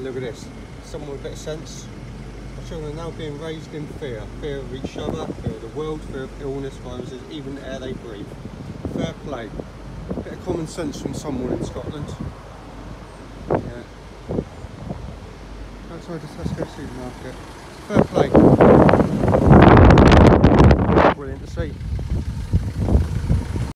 Look at this. Someone with a bit of sense. Our children are now being raised in fear. Fear of each other, fear of the world, fear of illness, viruses, even the air they breathe. Fair play. A bit of common sense from someone in Scotland. Yeah. Outside the Tesco supermarket. Fair play. Brilliant to see.